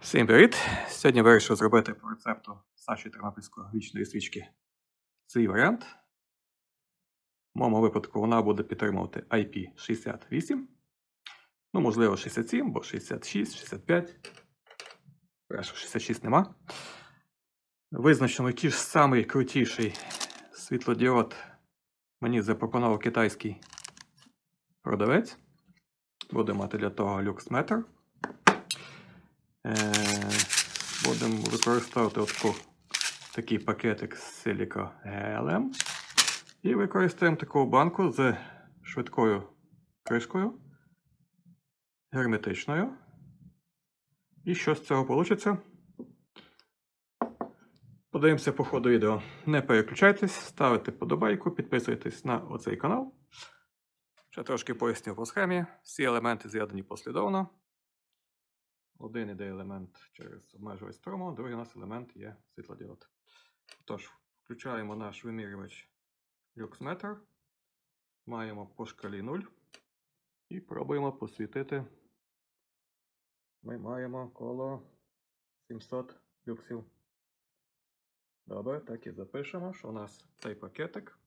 Всім привіт! Сьогодні вирішив зробити по рецепту Саші Тернопільської вічної свічки цей варіант. В моєму випадку вона буде підтримувати IP68. Ну, можливо, 67, бо 66, 65. Перше 66 нема. Визначено, який ж самий крутіший світлодіод мені запропонував китайський продавець. Буду мати для того люксметр. Е, Будемо використовувати отаку, такий пакетик з Silica GLM. І використаємо таку банку з швидкою кришкою, герметичною. І що з цього вийде? Подивимося по ходу відео. Не переключайтесь, ставите подобайку, підписуйтесь на оцей канал. Ще трошки поясню по схемі. Всі елементи з'єднані послідовно. Один іде елемент через обмежувач струму, другий у нас елемент є світлодіод. Тож, включаємо наш вимірювач люксметр. Маємо по шкалі 0. І пробуємо посвітити. Ми маємо коло 700 люксів. Добре, так і запишемо, що у нас цей пакетик.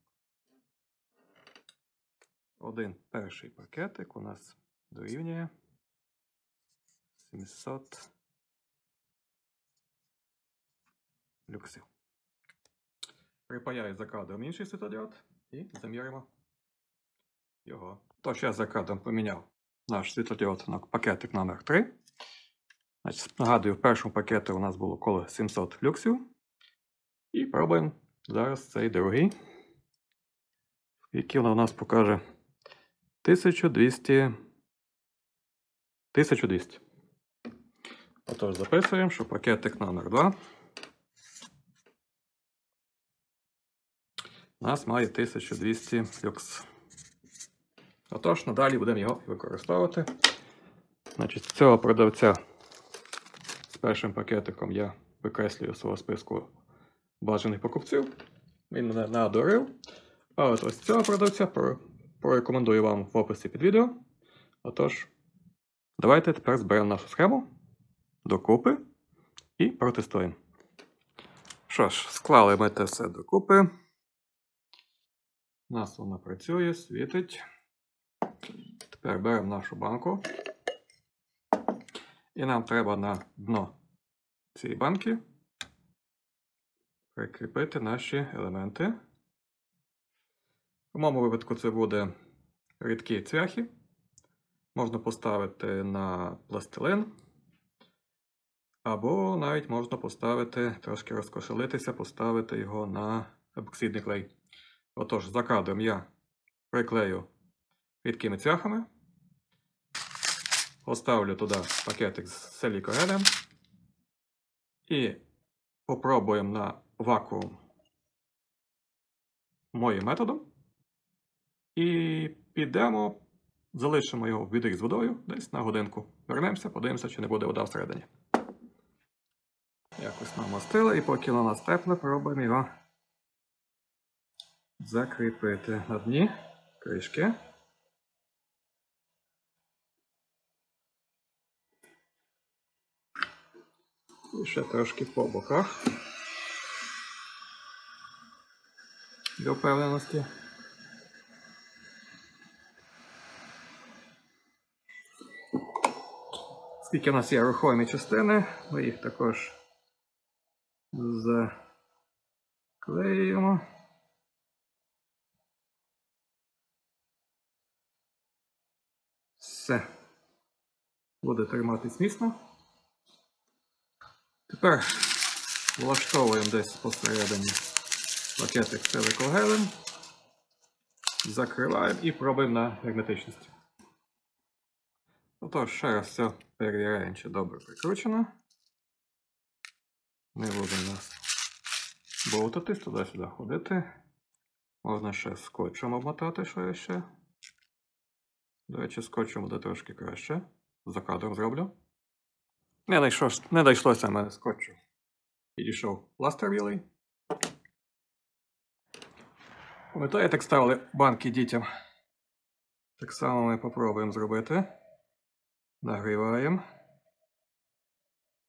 Один перший пакетик у нас дорівнює 700 люксів. Припаяю за кадром інший світодіод і заміримо його. Тож я за кадром поміняв наш світлодіод на пакетик номер 3 Значить, Нагадую, в першому пакеті у нас було коло 700 люксів. І пробуємо зараз цей другий, який у нас покаже 1200. 1200. Отож, записуємо, що пакетик номер 2 у нас має 1200 люкс. Отож, надалі будемо його використовувати. Значить, цього продавця з першим пакетиком я викреслюю свого списку бажаних покупців. Він мене надурив. А от ось цього продавця порекомендую вам в описі під відео. Отож, давайте тепер зберемо нашу схему докупи і протестуємо. Що ж, склали ми це все докупи. У нас вона працює, світить. Тепер беремо нашу банку. І нам треба на дно цієї банки прикріпити наші елементи. В моєму випадку це буде рідкі цвяхи. Можна поставити на пластилин. Або навіть можна поставити, трошки розкошелитися, поставити його на епоксидний клей. Отож, за кадром я приклею рідкими цвяхами. Поставлю туди пакетик з силікогелем і попробуємо на вакуум моїм методом. І підемо, залишимо його в відрі з водою десь на годинку. Вернемося, подивимося, чи не буде вода всередині. Якось намастили і поки на нас пробуємо його закріпити на дні кришки. І ще трошки по боках для впевненості. Скільки у нас є рухомі частини, ми їх також заклеюємо. Все. Буде триматись міцно. Тепер влаштовуємо десь посередині пакетик силикогелем, закриваємо і пробуємо на герметичність. Отож, ще раз все перевіряємо, чи добре прикручено. Не буде нас болтатись, туди-сюди ходити. Можна ще скотчем обмотати, що я ще. До речі, скотчем буде трошки краще. За кадром зроблю. Не, дійшло, не дійшлося в мене скотчу. Підійшов ластер білий. Пам'ятаєте, так ставили банки дітям. Так само ми попробуємо зробити. Нагріваємо.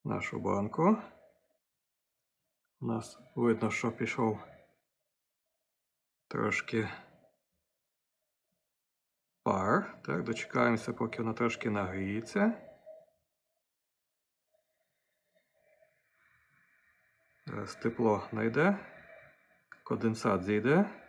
нашу банку. У нас видно, що пішов трошки пар. Так, дочекаємося, поки вона трошки нагріється. Зараз тепло найде, конденсат зійде.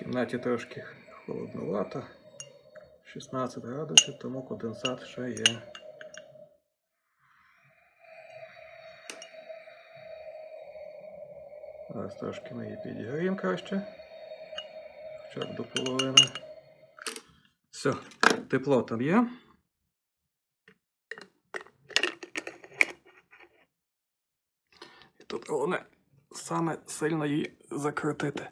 Кімнаті трошки холодновато. 16 градусів, тому конденсат ще є. Зараз трошки ми її підіграємо краще. Хоча б до половини. Все, тепло там є. І тут головне саме сильно її закрутити.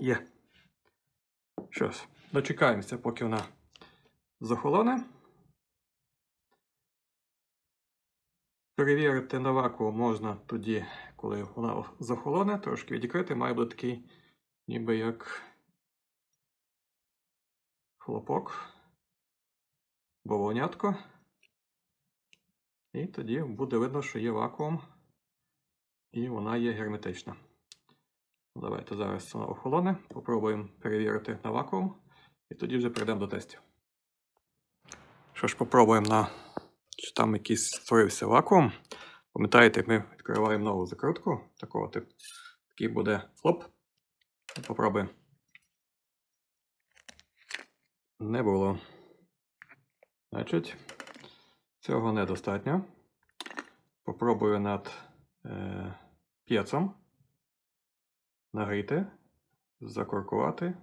Є. Що ж, дочекаємося, поки вона захолоне. Перевірити на вакуум можна тоді, коли вона захолоне, трошки відкрити, має бути такий, ніби як хлопок, бовонятко. І тоді буде видно, що є вакуум, і вона є герметична. Давайте зараз вона охолоне, попробуємо перевірити на вакуум, і тоді вже перейдемо до тестів. Що ж, попробуємо на чи там якийсь створився вакуум. Пам'ятаєте, ми відкриваємо нову закрутку такого типу. Такий буде хлоп. Попробуємо. Не було. Значить, цього недостатньо. Попробую над е, п'єцом нагріти, закуркувати.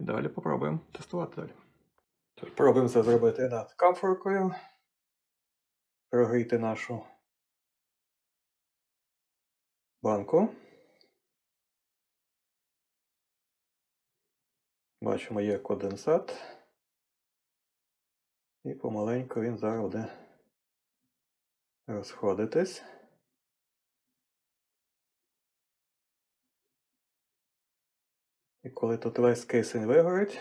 І далі попробуємо тестувати далі. Пробуємо це зробити над камфоркою. Прогріти нашу банку. Бачимо, є конденсат. І помаленьку він зараз буде розходитись. І коли тут весь кисень вигорить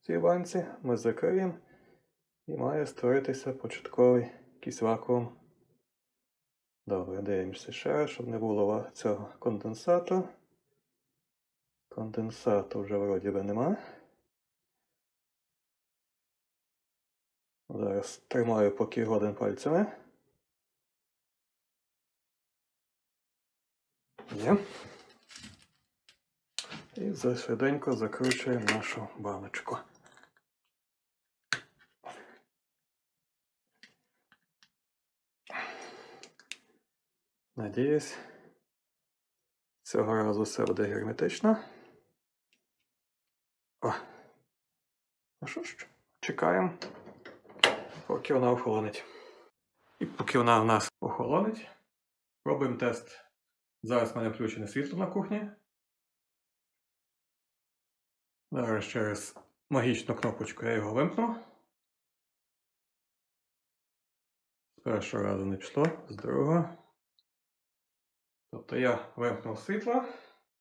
в цій банці, ми закриємо і має створитися початковий якийсь вакуум. Добре, дивимося ще раз, щоб не було цього конденсату. Конденсату вже вроді би нема. Зараз тримаю поки годин пальцями. Є. І швиденько закручуємо нашу баночку. Надіюсь, цього разу все буде герметично. О. Ну що ж, чекаємо, поки вона охолонить. І поки вона у нас охолонить, робимо тест. Зараз в мене включене світло на кухні. Зараз через магічну кнопочку я його вимкну. З першого разу не пішло, з другого. Тобто я вимкнув світло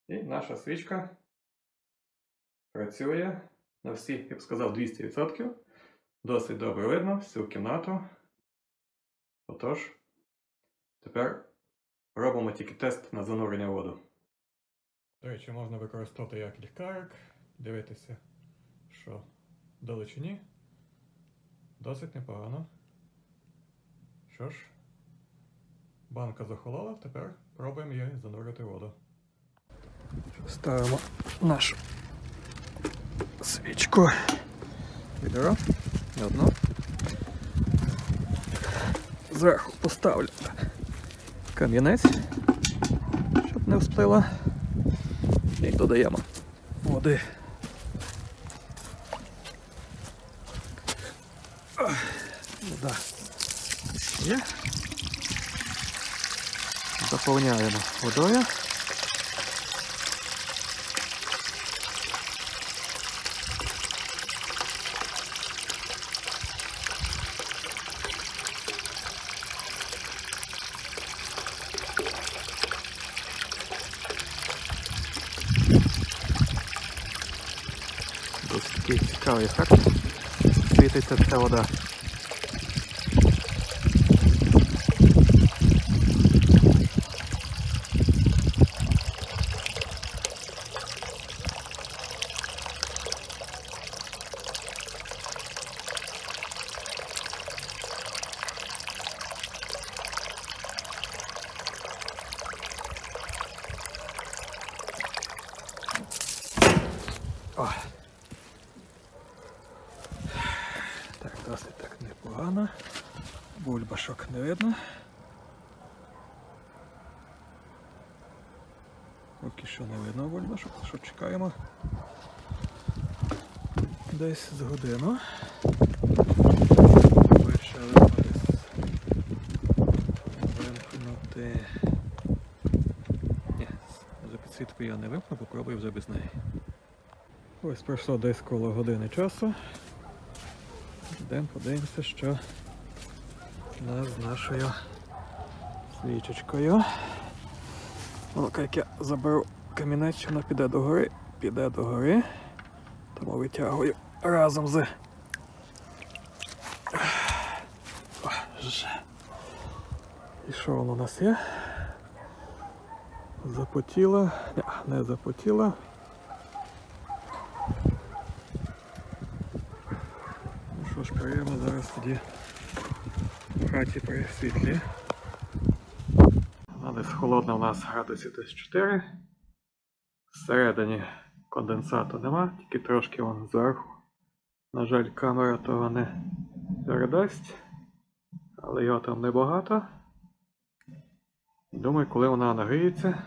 і наша свічка працює на всі, я б сказав, 200%. Досить добре видно всю кімнату. Отож, тепер Робимо тільки тест на занурення воду. До речі, можна використовувати як ліхтарик, дивитися, що далечині досить непогано. Що ж, банка захолола, тепер пробуємо її занурити воду. Ставимо нашу свічку. Відро. Одну. Зверху поставлю кам'янець, щоб не всплила. І додаємо води. Вода є. Заповняємо водою. Досить такий цікавий ефект. Світиться ця вода. Досить так непогано. Бульбашок не видно. Поки що не видно бульбашок, що чекаємо. Десь з годину. Десь вимкнути. Ні, за підсвітку я не вимкну, попробую вже без неї. Ось пройшло десь коло години часу. Йдемо подивимося, що у нас з нашою свічечкою. Ну, як я заберу камінець, вона піде до гори, піде до гори. Тому витягую разом з. І що воно у нас є? Запотіла. Ні, не запотіла. Ну що ж, зараз тоді в хаті при світлі. Вона десь холодна у нас градусів десь 4. Всередині конденсату нема, тільки трошки вон зверху. На жаль, камера того не передасть, але його там небагато. Думаю, коли вона нагріється,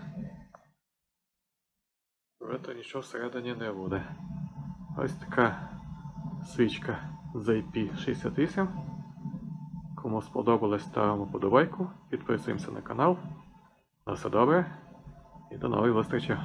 вже то нічого всередині не буде. Ось така свічка з IP68. Кому сподобалось, ставимо подобайку, підписуємося на канал. На все добре і до нових зустрічей!